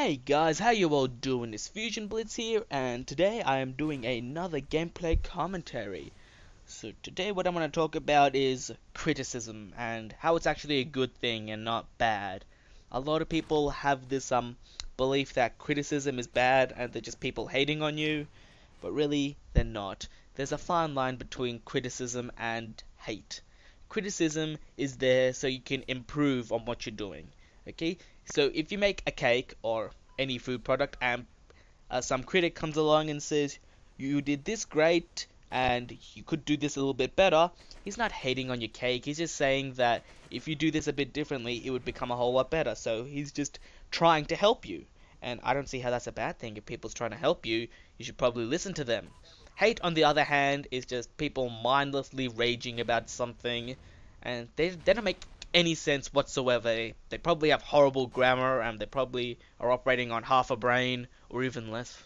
Hey guys, how you all doing? It's Fusion Blitz here, and today I am doing another gameplay commentary. So today what I'm going to talk about is criticism, and how it's actually a good thing and not bad. A lot of people have this um belief that criticism is bad and they're just people hating on you, but really, they're not. There's a fine line between criticism and hate. Criticism is there so you can improve on what you're doing. Okay, so if you make a cake or any food product and uh, some critic comes along and says you did this great and you could do this a little bit better, he's not hating on your cake. He's just saying that if you do this a bit differently, it would become a whole lot better. So he's just trying to help you. And I don't see how that's a bad thing. If people's trying to help you, you should probably listen to them. Hate, on the other hand, is just people mindlessly raging about something, and they, they don't make any sense whatsoever. They, probably have horrible grammar and they probably are operating on half a brain or even less.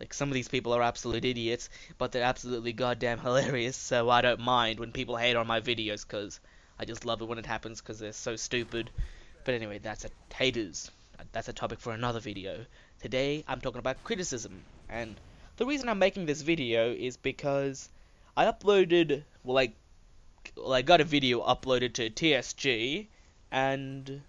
Like some of these people are absolute idiots, but they're absolutely goddamn hilarious. So I don't mind when people hate on my videos because I just love it when it happens because they're so stupid. But anyway, that's a haters. That's a topic for another video. Today I'm talking about criticism, and the reason I'm making this video is because I uploaded well, like I got a video uploaded to TSG, and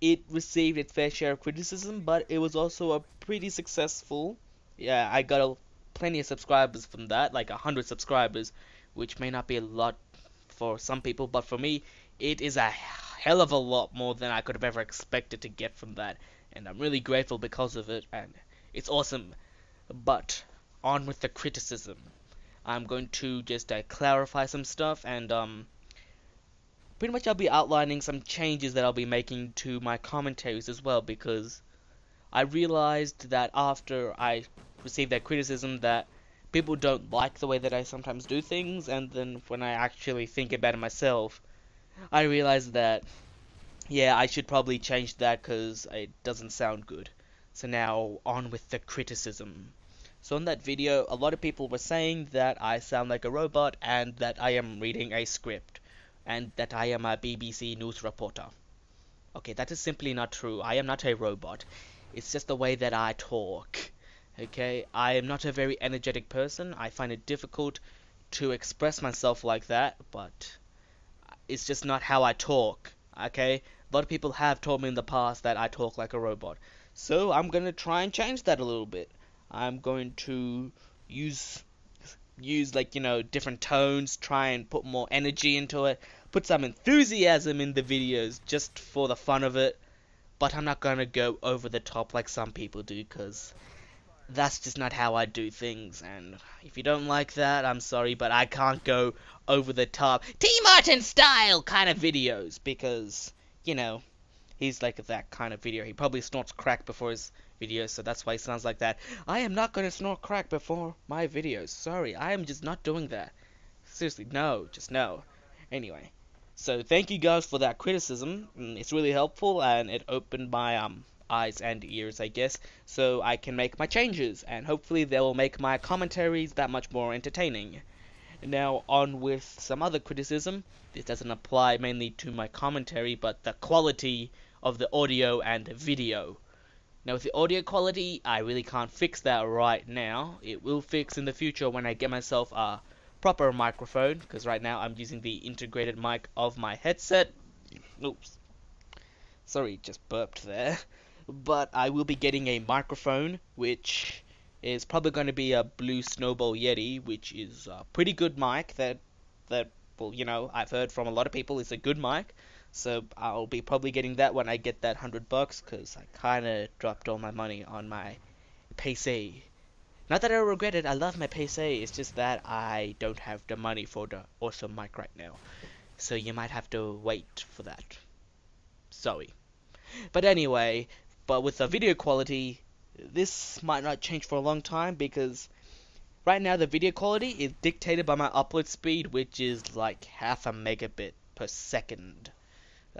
it received its fair share of criticism, but it was also a pretty successful. Yeah, I got a, plenty of subscribers from that, like a hundred subscribers, which may not be a lot for some people, but for me, it is a hell of a lot more than I could have ever expected to get from that, and I'm really grateful because of it, and it's awesome. But on with the criticism. I'm going to just uh, clarify some stuff and um, pretty much I'll be outlining some changes that I'll be making to my commentaries as well because I realized that after I received that criticism that people don't like the way that I sometimes do things and then when I actually think about it myself I realized that yeah I should probably change that because it doesn't sound good. So now on with the criticism so in that video, a lot of people were saying that I sound like a robot and that I am reading a script and that I am a BBC news reporter. Okay, that is simply not true. I am not a robot. It's just the way that I talk. Okay, I am not a very energetic person. I find it difficult to express myself like that, but it's just not how I talk. Okay, a lot of people have told me in the past that I talk like a robot. So I'm gonna try and change that a little bit. I'm going to use use like you know different tones, try and put more energy into it, put some enthusiasm in the videos just for the fun of it. But I'm not gonna go over the top like some people do, cause that's just not how I do things. And if you don't like that, I'm sorry, but I can't go over the top T Martin style kind of videos because you know he's like that kind of video. He probably snorts crack before his videos, so that's why he sounds like that. I am not to snort crack before my videos. Sorry, I am just not doing that. Seriously, no, just no. Anyway, so thank you guys for that criticism. Mm, it's really helpful, and it opened my um eyes and ears, I guess, so I can make my changes, and hopefully they will make my commentaries that much more entertaining. Now, on with some other criticism. This doesn't apply mainly to my commentary, but the quality of the audio and video. Now with the audio quality, I really can't fix that right now. It will fix in the future when I get myself a proper microphone, because right now I'm using the integrated mic of my headset. Oops. Sorry, just burped there. But I will be getting a microphone, which is probably going to be a Blue Snowball Yeti, which is a pretty good mic that, that well, you know, I've heard from a lot of people is a good mic. So I'll be probably getting that when I get that hundred bucks, cause I kind of dropped all my money on my PC. Not that I regret it. I love my PC. It's just that I don't have the money for the awesome mic right now. So you might have to wait for that. Sorry. But anyway, but with the video quality, this might not change for a long time because right now the video quality is dictated by my upload speed, which is like half a megabit per second.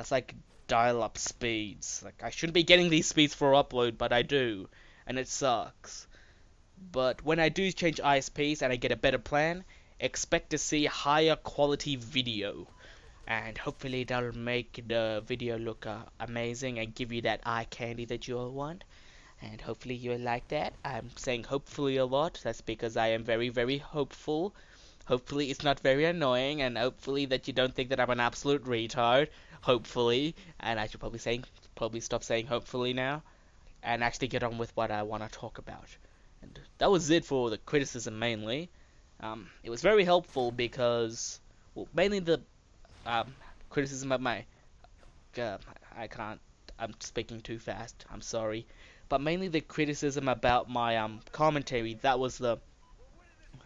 That's like dial-up speeds. Like I shouldn't be getting these speeds for upload, but I do, and it sucks. But when I do change ISPs and I get a better plan, expect to see higher quality video. And hopefully that'll make the video look uh, amazing and give you that eye candy that you all want. and hopefully you'll like that. I'm saying hopefully a lot. That's because I am very, very hopeful. Hopefully it's not very annoying, and hopefully that you don't think that I'm an absolute retard. Hopefully, and I should probably saying probably stop saying hopefully now, and actually get on with what I want to talk about. And that was it for the criticism mainly. Um, it was very helpful because, well, mainly the um, criticism of my. Uh, I can't. I'm speaking too fast. I'm sorry but mainly the criticism about my um commentary. That was the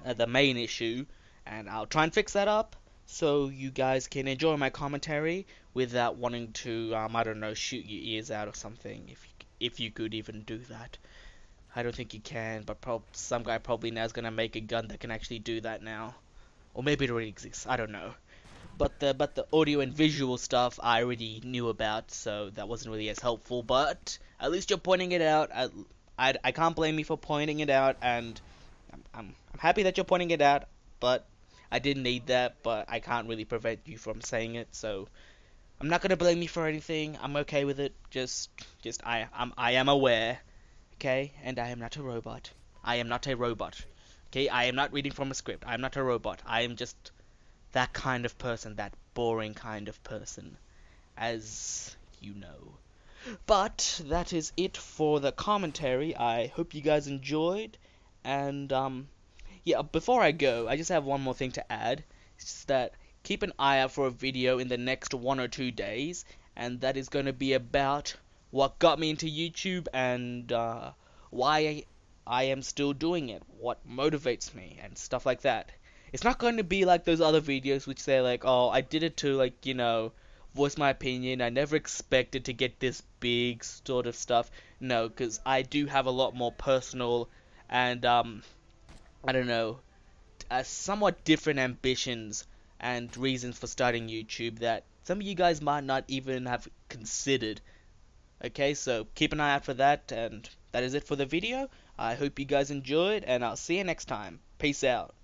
uh, the main issue, and I'll try and fix that up so you guys can enjoy my commentary without wanting to um I don't know shoot your ears out or something if if you could even do that. I don't think you can, but some guy probably now is gonna make a gun that can actually do that now, or maybe it already exists. I don't know. But the but the audio and visual stuff I already knew about, so that wasn't really as helpful. But at least you're pointing it out. I, I, I can't blame you for pointing it out, and I'm, I'm, I'm happy that you're pointing it out, but I didn't need that, but I can't really prevent you from saying it, so I'm not gonna blame you for anything. I'm okay with it. Just, just I, I'm, I am aware, okay, and I am not a robot. I am not a robot. Okay, I am not reading from a script. I am not a robot. I am just that kind of person, that boring kind of person, as you know. But that is it for the commentary. I hope you guys enjoyed. And um, yeah, before I go, I just have one more thing to add. It's that keep an eye out for a video in the next one or two days, and that is going to be about what got me into YouTube and uh, why I am still doing it, what motivates me, and stuff like that. It's not going to be like those other videos which say like, oh, I did it to like, you know, voice my opinion. I never expected to get this big sort of stuff. No, because I do have a lot more personal and um, I don't know, uh, somewhat different ambitions and reasons for starting YouTube that some of you guys might not even have considered. Okay, so keep an eye out for that, and that is it for the video. I hope you guys enjoyed, and I'll see you next time. Peace out.